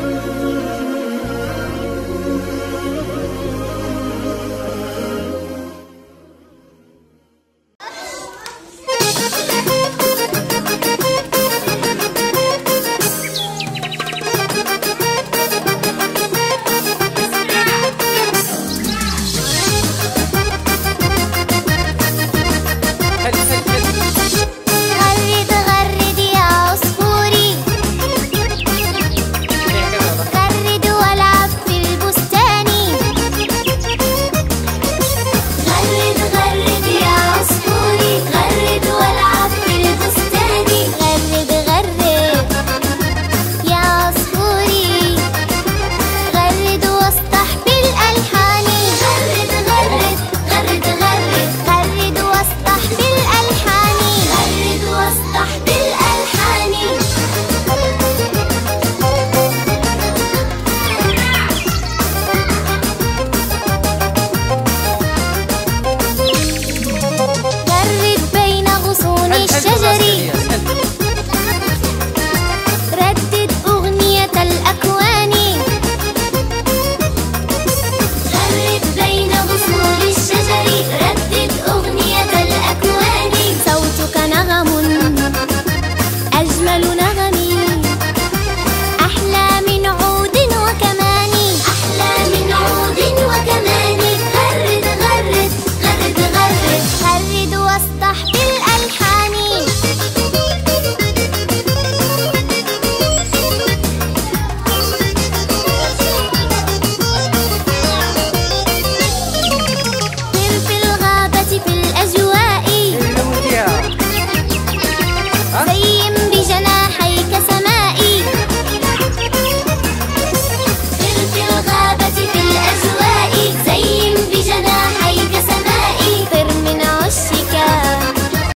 Música